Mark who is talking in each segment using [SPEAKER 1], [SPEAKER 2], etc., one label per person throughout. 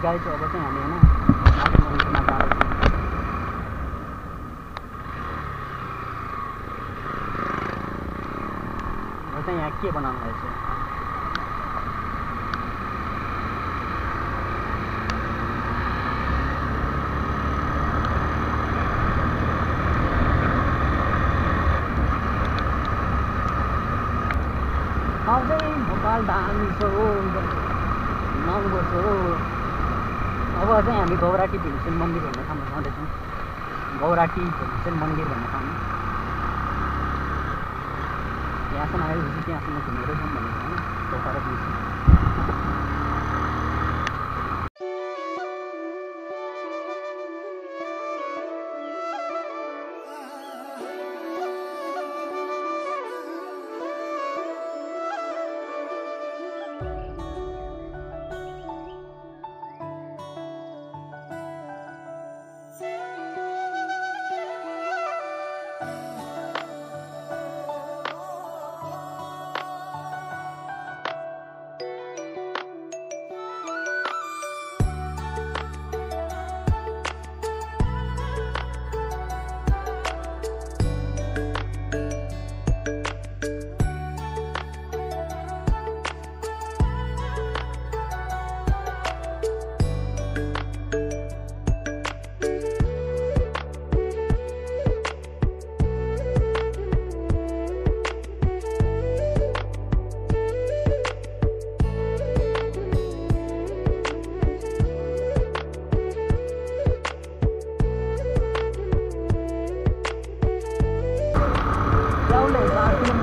[SPEAKER 1] अनि गाई चाहिँ अब चाहिँ हामी होइन यहाँ के बनाउनु भएछ आउँदै भोपाल दामी छ हो महँगो छ हो अब चाहिँ हामी गौराटी भीमसेन मन्दिर भन्ने ठाउँमा जाँदैछौँ। गौराटी भीमसेन मन्दिर भन्ने ठाउँमा। यहाँसम्म आएपछि त्यहाँसम्म घुमेर जाउँ भनेको। होइन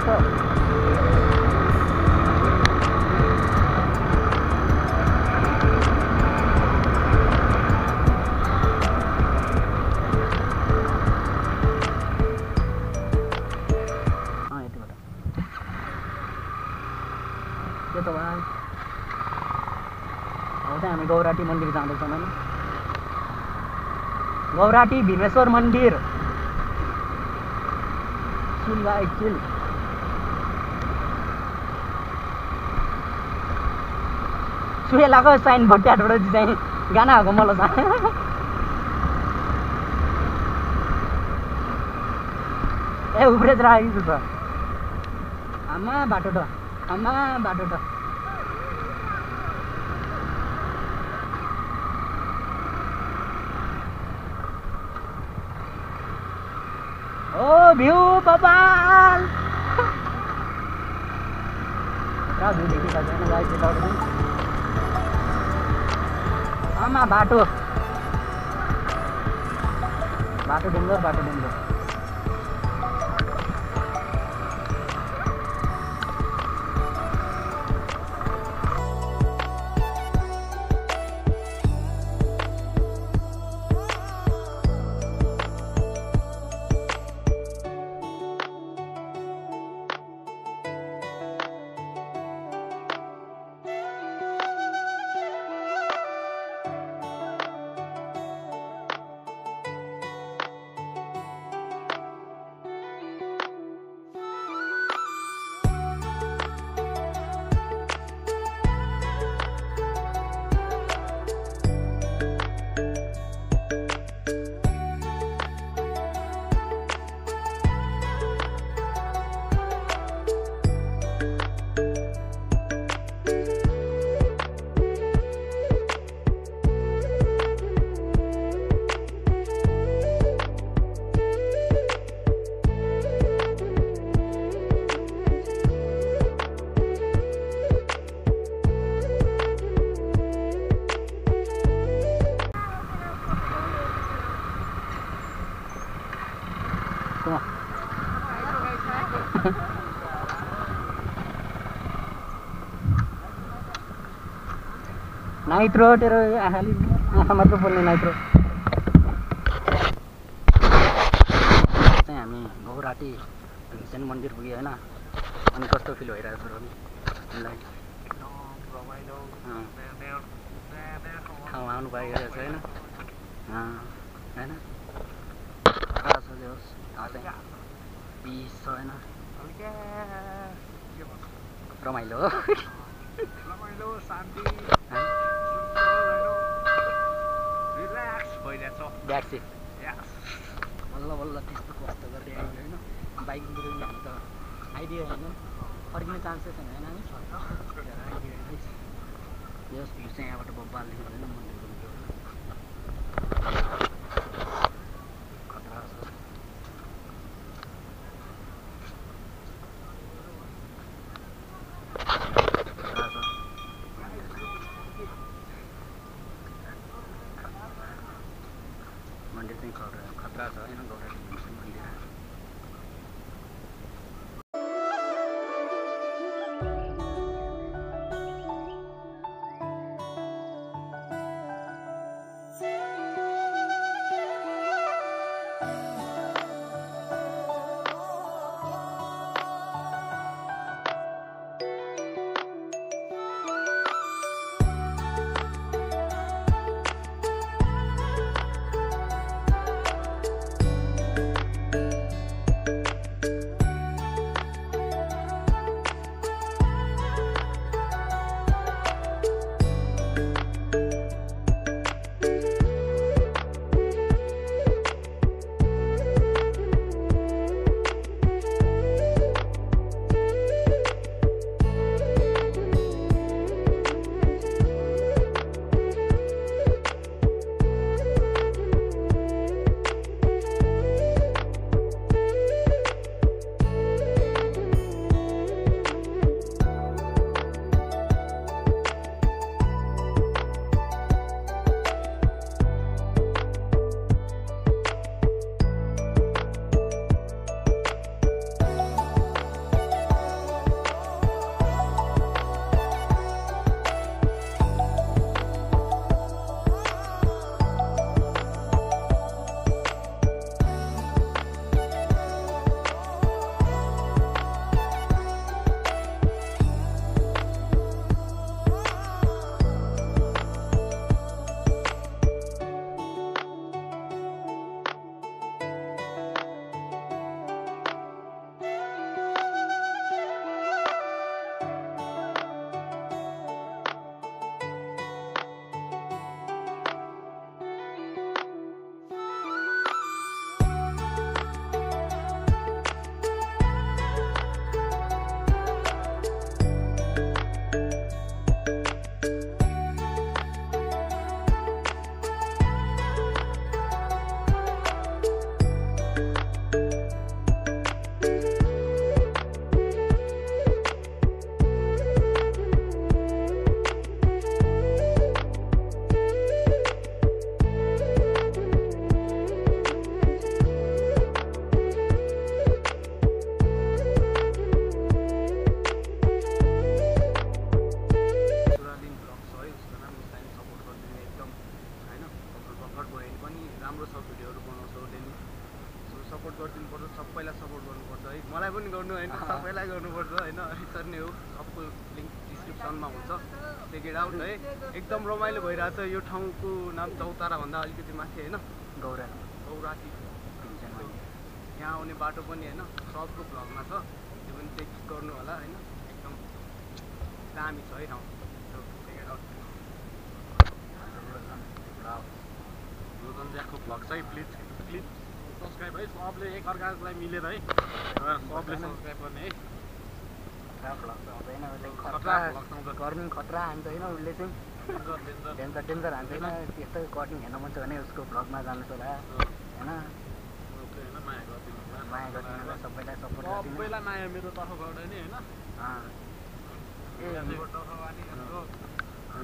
[SPEAKER 1] आठ किलोमिटर अँ, यतिबाट के त भाइ अब चाहिँ हामी गौराटी मन्दिर जाँदैछौँ होइन गौराटी भीमेश्वर मन्दिर चिल भाइ चिल सुहेलाको साइन भट्ट्याबाट चाहिँ गानाहरूको मलाई छ ए उफ्रेर राखेको छ आमा बाटो त आमा बाटो त ओ भ्यू बबाल भ्यू देखिरहेको छैन गाई आमा बाटो। बाटो डेन्जर बाटो डेन्जर नाइट्रो तेरो आँखाले आँखा मात्र पोल्ने नाइट्रो चाहिँ हामी गौराटी भीमसेन मन्दिर पुग्यो होइन अनि कस्तो फिल भइरहेको छ तिमीलाई अँ। ठाउँमा आउनु पाइरहेको छ होइन होइन चाहिँ पिस छ होइन रमाइलो हो
[SPEAKER 2] रमाइलो शान्ति
[SPEAKER 1] द्याट्स इट बल्ल बल्ल त्यस्तो कष्ट गर्दै आइदियो होइन बाइक बिग्रियो भने त आइदियो होइन फर्किने चान्सेस छैन होइन हामी आइदियो होइन यस भ्यू चाहिँ यहाँबाट बब्बाल देख्दैन मन्दिरको भ्यू खतरा छ खतरा छ मन्दिर चाहिँ खतरा छ होइन भीमसेन मन्दिर
[SPEAKER 2] होइन यसरी नै हो। सबको लिङ्क डिस्क्रिप्सनमा हुन्छ। चेक इट आउट है। एकदम रमाइलो भइरहेको छ यो ठाउँको नाम चौताराभन्दा अलिकति माथि होइन?
[SPEAKER 1] भीमसेन मन्दिर
[SPEAKER 2] यहाँ आउने बाटो पनि होइन? सबको भ्लगमा छ। त्यो पनि चेक गर्नु होला होइन? एकदम दामी छ है ठाउँ। So, check it out. Rojan ज्याकको vlog चाहिँ प्लिज प्लिज सब्सक्राइब है। सबले एकअर्कालाई मिलेर है। सबले सब्सक्राइब गर्ने है।
[SPEAKER 1] गर्मी खतरा हान्छ होइन उसले चाहिँ।
[SPEAKER 2] Danger danger.
[SPEAKER 1] होइन त्यस्तो कटिङ हेर्न मन छ भने उसको भ्लगमा जानुहोस् होला होइन?
[SPEAKER 2] माया गरिदिनु
[SPEAKER 1] सबैलाई सपोर्ट गरिदिनु।
[SPEAKER 2] सबैलाई माया मेरो तर्फबाट नि होइन?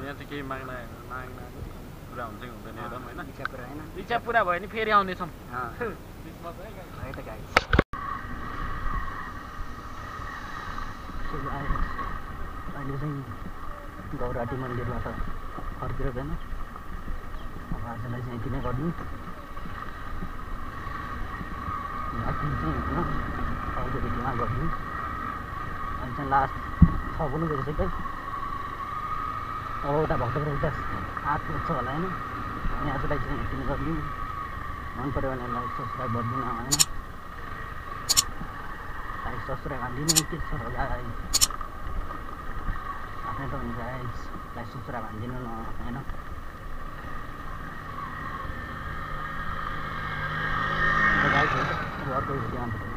[SPEAKER 2] यहाँ चाहिँ केही माग्न माग्न कुरा हुन्छ कि हुँदैन हेरौँ होइन?
[SPEAKER 1] इच्छा कुरा होइन?
[SPEAKER 2] इच्छा पुरा भयो भने फेरि आउनेछौँ।
[SPEAKER 1] अँ,
[SPEAKER 2] बिचमा चाहिँ गाई।
[SPEAKER 1] है त गाई अहिले चाहिँ गौराटी मन्दिरबाट फर्किँदैन अब आजलाई चाहिँ यति नै बाँकी चाहिँ होइन भिडियोमा गरिदिउँ अहिले चाहिँ लास्ट छ पनि बजिसक्यो अब उता भक्तपुर उता आठ बज्छ होला होइन अनि आजलाई चाहिँ यति नै गरिदिउँ मन पऱ्यो भने लाइक सब्सक्राइब गरिदिनु होइन भाई ससुरे वाली नहीं कि सरोजा आई अपने तो जाए भाई ससुरा वाली ना है ना तो भाई बहुत कोई ध्यान